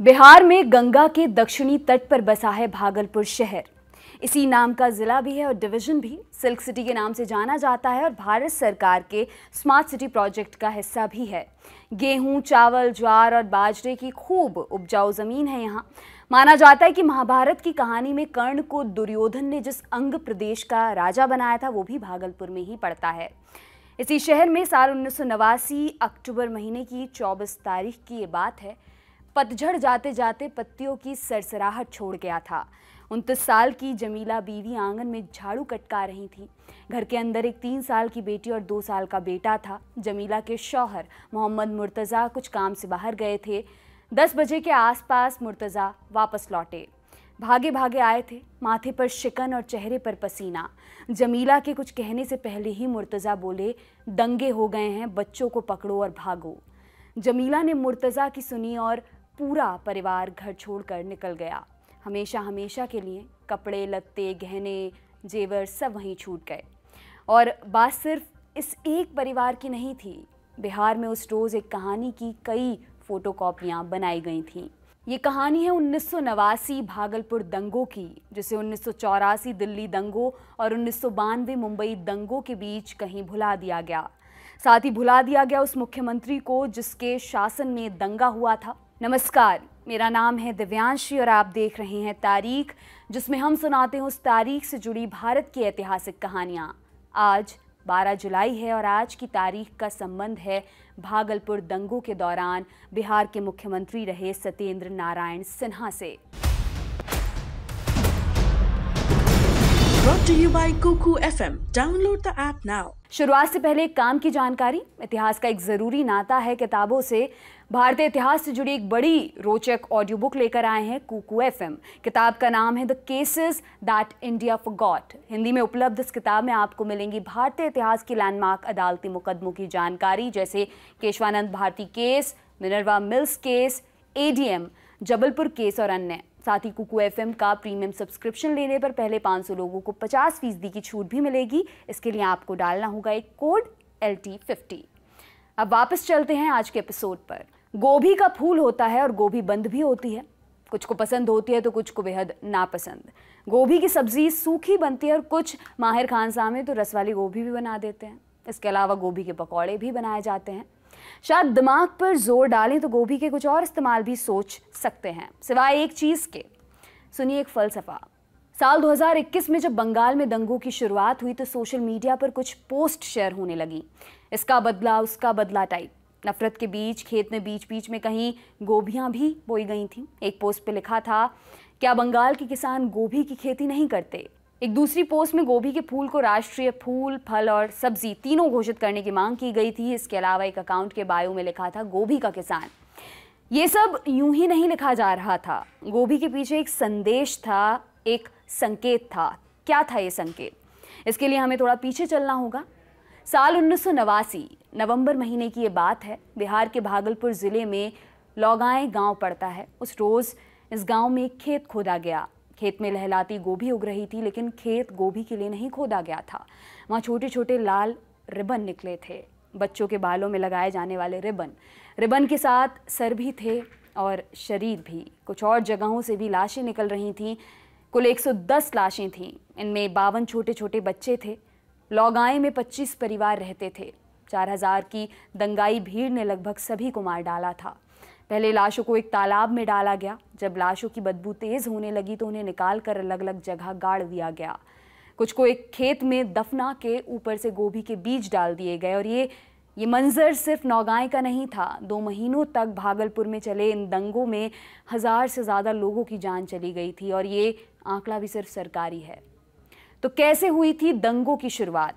बिहार में गंगा के दक्षिणी तट पर बसा है भागलपुर शहर। इसी नाम का जिला भी है और डिवीज़न भी सिल्क सिटी के नाम से जाना जाता है और भारत सरकार के स्मार्ट सिटी प्रोजेक्ट का हिस्सा भी है। गेहूँ, चावल, ज्वार और बाजरे की खूब उपजाऊ ज़मीन है यहाँ। माना जाता है कि महाभारत की कहानी में कर्ण को दुर्योधन ने जिस अंग प्रदेश का राजा बनाया था, वो भी भागलपुर में ही पड़ता है। इसी शहर में साल उन्नीस सौ नवासी अक्टूबर महीने की 24 तारीख की ये बात है। पतझड़ जाते जाते पत्तियों की सरसराहट छोड़ गया था। उनतीस साल की जमीला बीवी आँगन में झाड़ू कटका रही थी। घर के अंदर एक तीन साल की बेटी और दो साल का बेटा था। जमीला के शौहर मोहम्मद मुर्तज़ा कुछ काम से बाहर गए थे। दस बजे के आसपास मुर्तज़ा वापस लौटे। भागे भागे आए थे। माथे पर शिकन और चेहरे पर पसीना। जमीला के कुछ कहने से पहले ही मुर्तज़ा बोले, दंगे हो गए हैं, बच्चों को पकड़ो और भागो। जमीला ने मुर्तज़ा की सुनी और पूरा परिवार घर छोड़कर निकल गया। हमेशा हमेशा के लिए कपड़े, लत्ते, गहने, जेवर सब वहीं छूट गए। और बात सिर्फ़ इस एक परिवार की नहीं थी। बिहार में उस रोज़ एक कहानी की कई फ़ोटो बनाई गई थीं। ये कहानी है उन्नीस सौ नवासी भागलपुर दंगों की, जिसे उन्नीस सौ चौरासी दिल्ली दंगों और उन्नीस सौ बानवे मुंबई दंगों के बीच कहीं भुला दिया गया। साथ ही भुला दिया गया उस मुख्यमंत्री को जिसके शासन में दंगा हुआ था। नमस्कार, मेरा नाम है दिव्यांशी और आप देख रहे हैं तारीख, जिसमें हम सुनाते हैं उस तारीख से जुड़ी भारत की ऐतिहासिक कहानियाँ। आज 12 जुलाई है और आज की तारीख का संबंध है भागलपुर दंगों के दौरान बिहार के मुख्यमंत्री रहे सत्येंद्र नारायण सिन्हा से। शुरुआत से पहले एक काम की जानकारी। इतिहास का एक ज़रूरी नाता है किताबों से। भारतीय इतिहास से जुड़ी एक बड़ी रोचक ऑडियो बुक लेकर आए हैं कुकू एफ़ किताब का नाम है the cases that India forgot Hindi में उपलब्ध इस किताब में आपको मिलेंगी भारतीय इतिहास की लैंडमार्क अदालती मुकदमों की जानकारी, जैसे Keshavananda Bharati case, Minerva Mills case ADM Jabalpur case और अन्य। साथ ही कुकू एफएम का प्रीमियम सब्सक्रिप्शन लेने पर पहले 500 लोगों को 50 फ़ीसदी की छूट भी मिलेगी। इसके लिए आपको डालना होगा एक कोड एल टी अब वापस चलते हैं आज के एपिसोड पर। गोभी का फूल होता है और गोभी बंद भी होती है। कुछ को पसंद होती है तो कुछ को बेहद नापसंद। गोभी की सब्ज़ी सूखी बनती है और कुछ माहिर खान साहब तो रस वाली गोभी भी बना देते हैं। इसके अलावा गोभी के पकौड़े भी बनाए जाते हैं। शायद दिमाग पर ज़ोर डालें तो गोभी के कुछ और इस्तेमाल भी सोच सकते हैं, सिवाय एक चीज़ के। सुनिए एक फलसफा। साल 2021 में जब बंगाल में दंगों की शुरुआत हुई तो सोशल मीडिया पर कुछ पोस्ट शेयर होने लगी। इसका बदला उसका बदला टाइप। नफरत के बीच, खेत में बीच बीच में कहीं गोभियाँ भी बोई गई थी। एक पोस्ट पे लिखा था, क्या बंगाल के किसान गोभी की खेती नहीं करते? एक दूसरी पोस्ट में गोभी के फूल को राष्ट्रीय फूल, फल और सब्ज़ी तीनों घोषित करने की मांग की गई थी। इसके अलावा एक अकाउंट के बायो में लिखा था, गोभी का किसान. ये सब यूँ ही नहीं लिखा जा रहा था। गोभी के पीछे एक संदेश था, एक संकेत था। क्या था ये संकेत? इसके लिए हमें थोड़ा पीछे चलना होगा। साल उन्नीस नवंबर महीने की ये बात है। बिहार के भागलपुर ज़िले में लौगाएँ गाँव पड़ता है। उस रोज़ इस गाँव में एक खेत खोदा गया। खेत में लहलाती गोभी उग रही थी, लेकिन खेत गोभी के लिए नहीं खोदा गया था। वहाँ छोटे छोटे लाल रिबन निकले थे। बच्चों के बालों में लगाए जाने वाले रिबन। रिबन के साथ सर भी थे और शरीर भी। कुछ और जगहों से भी लाशें निकल रही थीं। कुल 110 लाशें थीं। इनमें बावन छोटे छोटे बच्चे थे। लौगाएँ में 25 परिवार रहते थे। चार हज़ार की दंगाई भीड़ ने लगभग सभी को मार डाला था। पहले लाशों को एक तालाब में डाला गया। जब लाशों की बदबू तेज होने लगी तो उन्हें निकाल कर अलग अलग जगह गाड़ दिया गया। कुछ को एक खेत में दफना के ऊपर से गोभी के बीज डाल दिए गए और ये ये मंजर सिर्फ़ नौगाएँ का नहीं था। दो महीनों तक भागलपुर में चले इन दंगों में हज़ार से ज़्यादा लोगों की जान चली गई थी और ये आंकड़ा भी सिर्फ़ सरकारी है। तो कैसे हुई थी दंगों की शुरुआत?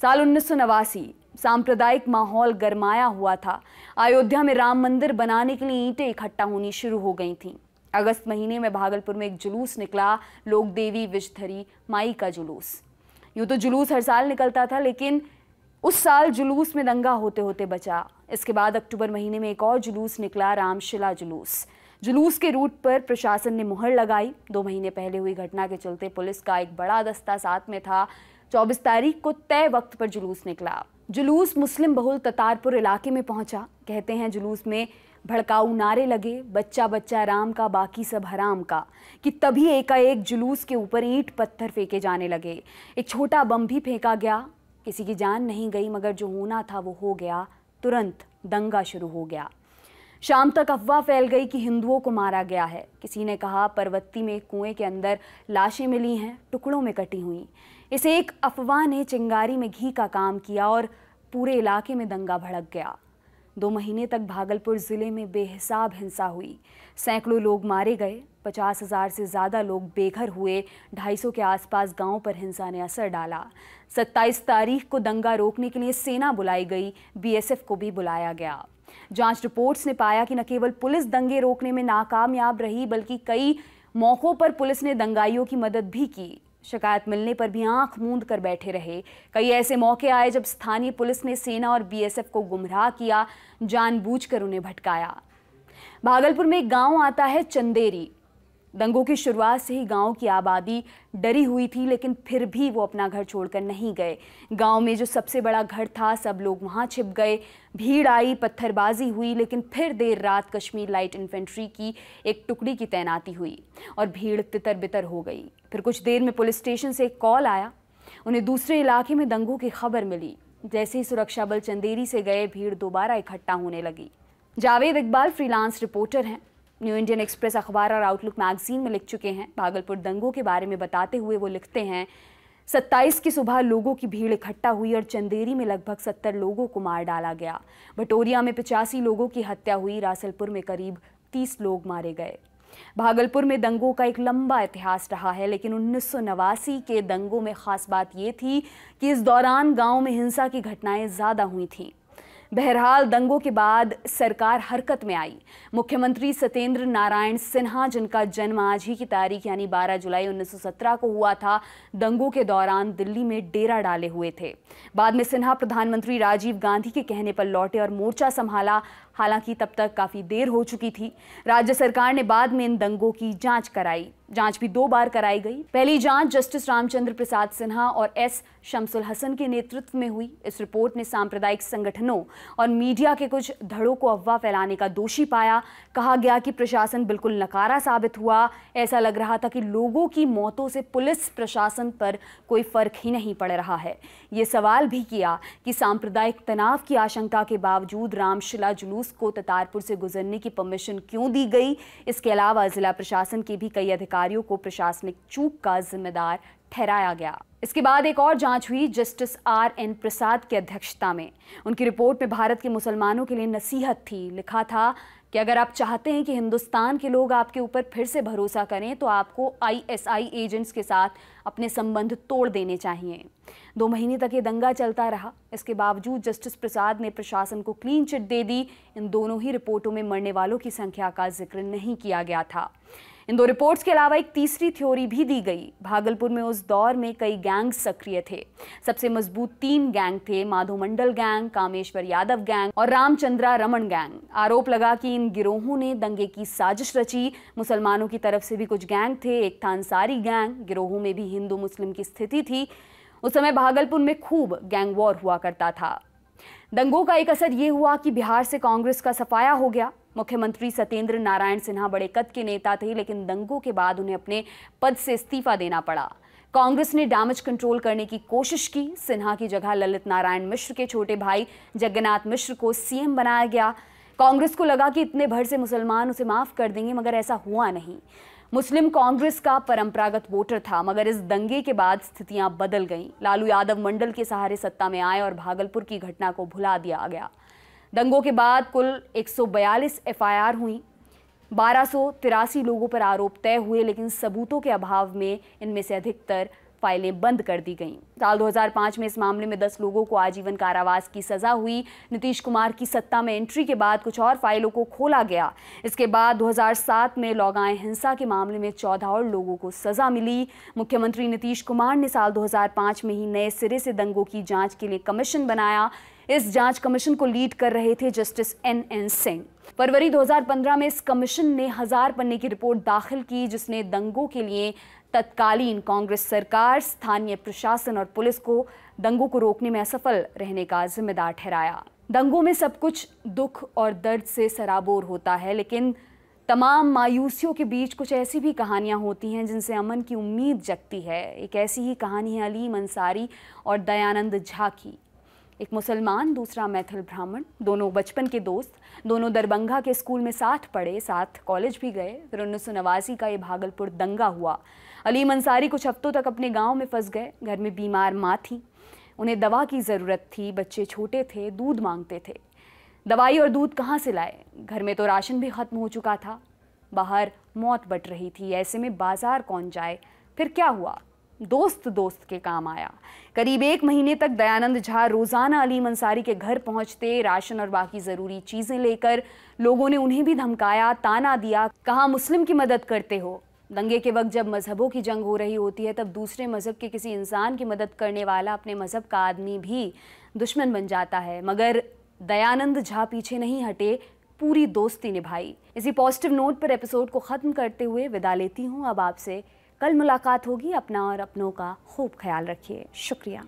साल उन्नीस सौ नवासी सांप्रदायिक माहौल गरमाया हुआ था। अयोध्या में राम मंदिर बनाने के लिए ईंटें इकट्ठा होनी शुरू हो गई थीं। अगस्त महीने में भागलपुर में एक जुलूस निकला लोक देवी विषधरी, माई का जुलूस। यूँ तो जुलूस हर साल निकलता था, लेकिन उस साल जुलूस में दंगा होते होते बचा। इसके बाद अक्टूबर महीने में एक और जुलूस निकला, रामशिला जुलूस। जुलूस के रूट पर प्रशासन ने मुहर लगाई। दो महीने पहले हुई घटना के चलते पुलिस का एक बड़ा दस्ता साथ में था। 24 तारीख को तय वक्त पर जुलूस निकला। जुलूस मुस्लिम बहुल ततारपुर इलाके में पहुँचा। कहते हैं जुलूस में भड़काऊ नारे लगे बच्चा बच्चा राम का, बाकी सब हराम का, कि तभी एकाएक जुलूस के ऊपर ईंट पत्थर फेंके जाने लगे। एक छोटा बम भी फेंका गया। किसी की जान नहीं गई, मगर जो होना था वो हो गया। तुरंत दंगा शुरू हो गया। शाम तक अफवाह फैल गई कि हिंदुओं को मारा गया है। किसी ने कहा परवत्ती में कुएँ के अंदर लाशें मिली हैं, टुकड़ों में कटी हुई। इस एक अफवाह ने चिंगारी में घी का काम किया और पूरे इलाके में दंगा भड़क गया। दो महीने तक भागलपुर ज़िले में बेहिसाब हिंसा हुई। सैकड़ों लोग मारे गए, पचास हज़ार से ज़्यादा लोग बेघर हुए, ढाई के आसपास गाँव पर हिंसा ने असर डाला। 27 तारीख को दंगा रोकने के लिए सेना बुलाई गई, बीएसएफ को भी बुलाया गया। जाँच रिपोर्ट्स ने पाया कि न केवल पुलिस दंगे रोकने में नाकामयाब रही, बल्कि कई मौक़ों पर पुलिस ने दंगाइयों की मदद भी की। शिकायत मिलने पर भी आँख मूंद कर बैठे रहे। कई ऐसे मौके आए जब स्थानीय पुलिस ने सेना और बीएसएफ को गुमराह किया, जानबूझकर उन्हें भटकाया। भागलपुर में एक गाँव आता है चंदेरी। दंगों की शुरुआत से ही गाँव की आबादी डरी हुई थी, लेकिन फिर भी वो अपना घर छोड़कर नहीं गए। गाँव में जो सबसे बड़ा घर था, सब लोग वहाँ छिप गए। भीड़ आई, पत्थरबाजी हुई, लेकिन फिर देर रात कश्मीर लाइट इन्फेंट्री की एक टुकड़ी की तैनाती हुई और भीड़ तितर बितर हो गई। फिर कुछ देर में पुलिस स्टेशन से एक कॉल आया। उन्हें दूसरे इलाके में दंगों की खबर मिली। जैसे ही सुरक्षा बल चंदेरी से गए, भीड़ दोबारा इकट्ठा होने लगी। जावेद इकबाल फ्रीलांस रिपोर्टर हैं। न्यू इंडियन एक्सप्रेस अखबार और आउटलुक मैगजीन में लिख चुके हैं। भागलपुर दंगों के बारे में बताते हुए वो लिखते हैं 27 की सुबह लोगों की भीड़ इकट्ठा हुई और चंदेरी में लगभग 70 लोगों को मार डाला गया। भटोरिया में पिचासी लोगों की हत्या हुई, रासलपुर में करीब 30 लोग मारे गए। भागलपुर में दंगों का एक लंबा इतिहास रहा है, लेकिन उन्नीस सौ नवासी के दंगों में खास बात ये थी कि इस दौरान गाँव में हिंसा की घटनाएँ ज़्यादा हुई थीं। बहरहाल दंगों के बाद सरकार हरकत में आई। मुख्यमंत्री सत्येंद्र नारायण सिन्हा, जिनका जन्म आज ही की तारीख, यानी 12 जुलाई 1917 को हुआ था, दंगों के दौरान दिल्ली में डेरा डाले हुए थे। बाद में सिन्हा प्रधानमंत्री राजीव गांधी के कहने पर लौटे और मोर्चा संभाला। हालाँकि तब तक काफ़ी देर हो चुकी थी। राज्य सरकार ने बाद में इन दंगों की जाँच कराई। जाँच भी दो बार कराई गई। पहली जाँच जस्टिस रामचंद्र प्रसाद सिन्हा और एस शमसुल हसन के नेतृत्व में हुई। इस रिपोर्ट ने सांप्रदायिक संगठनों और मीडिया के कुछ धड़ों को अफवाह फैलाने का दोषी पाया। कहा गया कि प्रशासन बिल्कुल नकारा साबित हुआ। ऐसा लग रहा था कि लोगों की मौतों से पुलिस प्रशासन पर कोई फ़र्क ही नहीं पड़ रहा है। ये सवाल भी किया कि सांप्रदायिक तनाव की आशंका के बावजूद रामशिला जुलूस को ततारपुर से गुजरने की परमिशन क्यों दी गई? इसके अलावा जिला प्रशासन के भी कई अधिकारियों को प्रशासनिक चूक का जिम्मेदार ठहराया गया। इसके बाद एक और जाँच हुई जस्टिस आर एन प्रसाद की अध्यक्षता में। उनकी रिपोर्ट में भारत के मुसलमानों के लिए नसीहत थी। लिखा था कि अगर आप चाहते हैं कि हिंदुस्तान के लोग आपके ऊपर फिर से भरोसा करें तो आपको आईएसआई एजेंट्स के साथ अपने संबंध तोड़ देने चाहिए। दो महीने तक ये दंगा चलता रहा। इसके बावजूद जस्टिस प्रसाद ने प्रशासन को क्लीन चिट दे दी। इन दोनों ही रिपोर्टों में मरने वालों की संख्या का ज़िक्र नहीं किया गया था। इन दो रिपोर्ट्स के अलावा एक तीसरी थ्योरी भी दी गई। भागलपुर में उस दौर में कई गैंग सक्रिय थे। सबसे मज़बूत तीन गैंग थे माधो मंडल गैंग, कामेश्वर यादव गैंग और रामचंद्रा रमन गैंग। आरोप लगा कि इन गिरोहों ने दंगे की साजिश रची। मुसलमानों की तरफ़ से भी कुछ गैंग थे, एक था अंसारी गैंग। गिरोहों में भी हिंदू मुस्लिम की स्थिति थी। उस समय भागलपुर में खूब गैंग वॉर हुआ करता था। दंगों का एक असर ये हुआ कि बिहार से कांग्रेस का सफाया हो गया। मुख्यमंत्री सत्येंद्र नारायण सिन्हा बड़े कद के नेता थे, लेकिन दंगों के बाद उन्हें अपने पद से इस्तीफा देना पड़ा। कांग्रेस ने डैमेज कंट्रोल करने की कोशिश की। सिन्हा की जगह ललित नारायण मिश्र के छोटे भाई जगन्नाथ मिश्र को सीएम बनाया गया। कांग्रेस को लगा कि इतने भर से मुसलमान उसे माफ़ कर देंगे, मगर ऐसा हुआ नहीं। मुस्लिम कांग्रेस का परंपरागत वोटर था, मगर इस दंगे के बाद स्थितियाँ बदल गईं। लालू यादव मंडल के सहारे सत्ता में आए और भागलपुर की घटना को भुला दिया गया। दंगों के बाद कुल 142 एफआईआर हुई। बारह लोगों पर आरोप तय हुए, लेकिन सबूतों के अभाव में इनमें से अधिकतर फाइलें बंद कर दी गईं। साल 2005 में इस मामले में 10 लोगों को आजीवन कारावास की सजा हुई। नीतीश कुमार की सत्ता में एंट्री के बाद कुछ और फाइलों को खोला गया। इसके बाद 2007 में लौगाएँ हिंसा के मामले में 14 और लोगों को सजा मिली। मुख्यमंत्री नीतीश कुमार ने साल 2005 में ही नए सिरे से दंगों की जाँच के लिए कमीशन बनाया। इस जाँच कमीशन को लीड कर रहे थे जस्टिस एन एन सिंह। फरवरी 2015 में इस कमीशन ने हज़ार पन्ने की रिपोर्ट दाखिल की, जिसने दंगों के लिए तत्कालीन कांग्रेस सरकार, स्थानीय प्रशासन और पुलिस को दंगों को रोकने में असफल रहने का जिम्मेदार ठहराया। दंगों में सब कुछ दुख और दर्द से सराबोर होता है, लेकिन तमाम मायूसियों के बीच कुछ ऐसी भी कहानियाँ होती हैं जिनसे अमन की उम्मीद जगती है। एक ऐसी ही कहानी है अलीम अंसारी और दयानंद झा की एक मुसलमान, दूसरा मैथिल ब्राह्मण, दोनों बचपन के दोस्त, दोनों दरभंगा के स्कूल में साथ पढ़े, साथ कॉलेज भी गए, फिर उन्नीस सौ नवासी का ये भागलपुर दंगा हुआ। अलीम अंसारी कुछ हफ्तों तक अपने गाँव में फंस गए, घर में बीमार माँ थी। उन्हें दवा की ज़रूरत थी, बच्चे छोटे थे, दूध मांगते थे। दवाई और दूध कहाँ से लाए? घर में तो राशन भी ख़त्म हो चुका था। बाहर मौत बट रही थी, ऐसे में बाज़ार कौन जाए? फिर क्या हुआ? दोस्त दोस्त के काम आया। करीब एक महीने तक दयानंद झा रोज़ाना अली मंसारी के घर पहुँचते, राशन और बाकी ज़रूरी चीज़ें लेकर लोगों ने उन्हें भी धमकाया, ताना दिया, कहा, मुस्लिम की मदद करते हो। दंगे के वक्त जब मज़हबों की जंग हो रही होती है, तब दूसरे मज़हब के किसी इंसान की मदद करने वाला अपने मज़हब का आदमी भी दुश्मन बन जाता है। मगर दयानंद झा पीछे नहीं हटे, पूरी दोस्ती निभाई। इसी पॉजिटिव नोट पर एपिसोड को ख़त्म करते हुए विदा लेती हूँ। अब आपसे कल मुलाकात होगी अपना और अपनों का खूब ख्याल रखिए। शुक्रिया।